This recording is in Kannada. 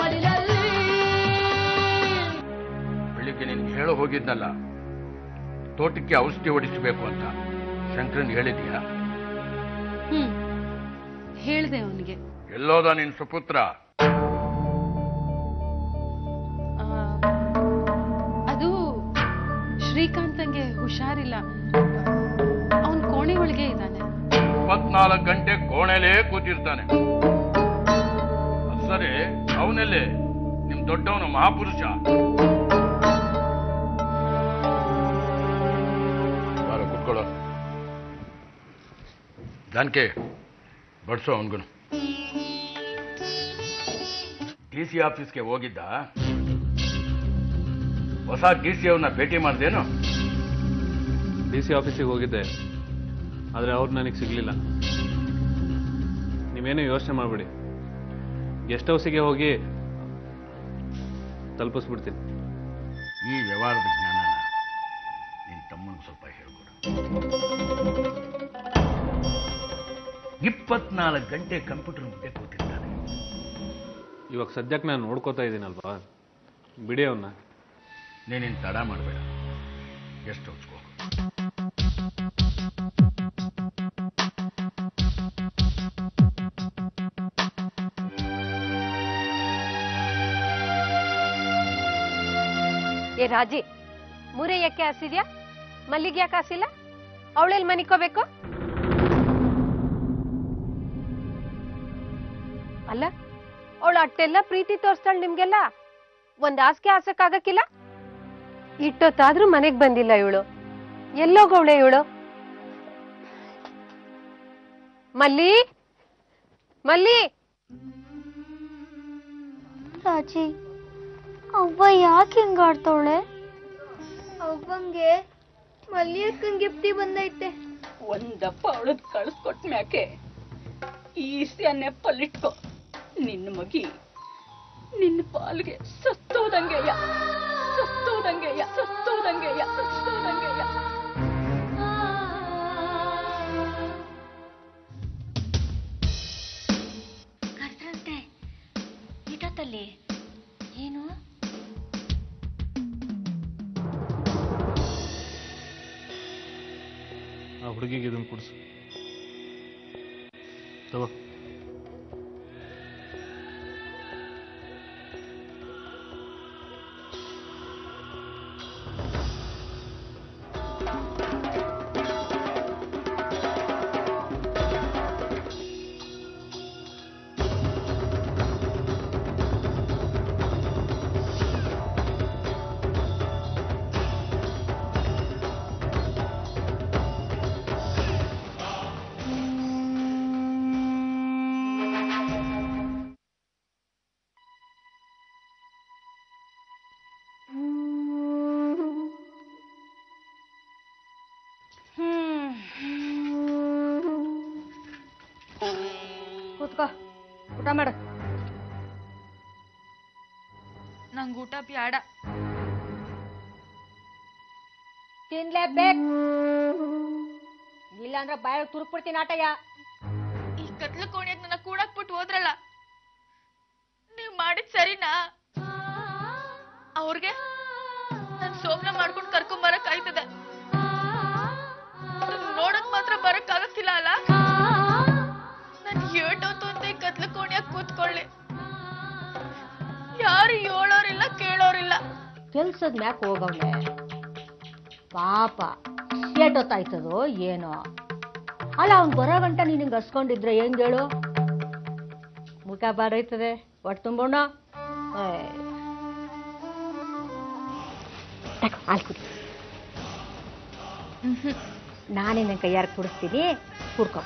ಮಡಿಲಲ್ಲಿ ಬೆಳಿಗ್ಗೆ ನೀನು ಹೇಳೋ ಹೋಗಿದ್ನಲ್ಲ ತೋಟಕ್ಕೆ ಔಷಧಿ ಹೊಡಿಸಬೇಕು ಅಂತ ಶಂಕರನ್ ಹೇಳಿದ್ಯಾ? ಹ್ಮ್ ಹೇಳ್ದೆ ಅವನಿಗೆ. ಎಲ್ಲೋದ ನಿನ್ ಸುಪುತ್ರ? ಅದು ಶ್ರೀಕಾಂತಂಗೆ ಹುಷಾರಿಲ್ಲ. ಅವನ್ ಕೋಣೆ ಒಳಗೆ ಇದ್ದಾನೆ. ಇಪ್ಪತ್ನಾಲ್ಕು ಗಂಟೆ ಕೋಣೆಲೇ ಕೂತಿರ್ತಾನೆ. ಸರಿ ಅವನಲ್ಲಿ? ನಿಮ್ ದೊಡ್ಡವನು ಮಹಾಪುರುಷ. ಬಾರ ಕುತ್ಕೊಳ್ಳೋ. ಜಾನಕಿ ಬಡ್ಸೋ ಅವನ್ಗುನು. ಡಿ ಸಿ ಆಫೀಸ್ಗೆ ಹೋಗಿದ್ದ? ಹೊಸ ಡಿ ಸಿ ಅವ್ರನ್ನ ಭೇಟಿ ಮಾಡ್ದೇನು? ಡಿ ಸಿ ಆಫೀಸಿಗೆ ಹೋಗಿದ್ದೆ. ಆದರೆ ಅವ್ರು ನನಗೆ ಸಿಗಲಿಲ್ಲ. ನೀವೇನು ಯೋಚನೆ ಮಾಡಬೇಡಿ. ಗೆಸ್ಟ್ ಹೌಸಿಗೆ ಹೋಗಿ ತಲುಪಿಸ್ಬಿಡ್ತೀನಿ. ಈ ವ್ಯವಹಾರದ ಜ್ಞಾನ ನಿನ್ನ ತಮ್ಮನಿಗೆ ಸ್ವಲ್ಪ ಹೇಳ್ಕೊಡು. ಇಪ್ಪತ್ನಾಲ್ಕು ಗಂಟೆ ಕಂಪ್ಯೂಟರ್ ಮುಂದೆ ಕೂತಿರ್ತಾನೆ. ಇವಾಗ ಸದ್ಯಕ್ಕೆ ನಾನು ನೋಡ್ಕೋತಾ ಇದ್ದೀನಲ್ವಾ? ಬಿಡಿ ಅವನ್ನ ನೀನೇನು ತಡ ಮಾಡಬೇಡ. ಎಷ್ಟು ಹೊಚ್ಕೋ ಏ ರಾಜಿ, ಮೂರೇ ಯಾಕೆ ಹಾಸಿದ್ಯಾ? ಮಲ್ಲಿಗೆ ಯಾಕೆ ಹಾಸಿಲ್ಲ? ಅವಳೆಲ್ಲಿ ಮನಿಕೋಬೇಕು? ಅಲ್ಲ, ಅವಳು ಅಟ್ಟೆಲ್ಲ ಪ್ರೀತಿ ತೋರಿಸ್ತಾಳೆ ನಿಮ್ಗೆಲ್ಲ? ಒಂದ್ ಹಾಸಿಗೆ ಹಾಸಕ್ಕಾಗಕ್ಕಿಲ್ಲ? ಇಟ್ಟೊತ್ತಾದ್ರೂ ಮನೆಗ್ ಬಂದಿಲ್ಲ ಇವಳು. ಎಲ್ಲೋಗವಳೆ ಇವಳು? ಮಲ್ಲಿ ಮಲ್ಲಿ! ರಾಜಿ ಅವ್ವ ಯಾಕೆ ಹಿಂಗಾಡ್ತವಳೆ ಅವ್ವಂಗೆ ಮಲ್ಲಿಯಕ್ಕನ್ ಗಿಫ್ಟಿ ಬಂದೈತೆ. ಒಂದಪ್ಪ ಅವಳದ್ ಕಳ್ಸ್ಕೊಟ್ ಮ್ಯಾಕೆ? ಈಸ್ಯಾನೆ ಪಲ್ಲಿಟ್ಕೊ. ನಿನ್ನ ಮಗಿ ನಿನ್ನ ಪಾಲ್ಗೆ ಸತ್ತೋದಂಗೆಯ ಸತ್ತೋದಂಗೆಯ ಸತ್ತೋದಂಗೆಯ ಸತ್ತೋದಂಗೆಯ ಏನು? ಆ ಹುಡುಗಿಗೆ ಇದನ್ನು ಕೊಡಿಸು. ತಗೋ. ಊಟ ಮಾಡು. ನಂಗೆ ಊಟ ಬ್ಯಾಡ. ತಿನ್ಲೇಬೇಕು ಇಲ್ಲಾಂದ್ರೆ ಬಾಯ ತುರುಕ್ಬಿಡ್ತೀನಿ ಆಟಯ್ಯ. ಈ ಕತ್ಲ ಕೆಲ್ಸದ ಮ್ಯಾಕ್ ಹೋಗವ್ಳೆ ಪಾಪ ಏಟೊತ್ತಾಯ್ತದೋ ಏನೋ. ಅಲ್ಲ ಅವ್ನು ಬರೋ ಗಂಟ ನೀನು ಹಿಂಗೆ ಹಸ್ಕೊಂಡಿದ್ರೆ ಹೆಂಗ್ ಹೇಳು? ಮುಖ ಬಾರೈತದೆ ಒಟ್ಟು ತುಂಬೋಣ? ನಾನೇ ನನ್ನ ಕೈಯಾರ ಕುಡಿಸ್ತೀನಿ. ಕುಡ್ಕೊ.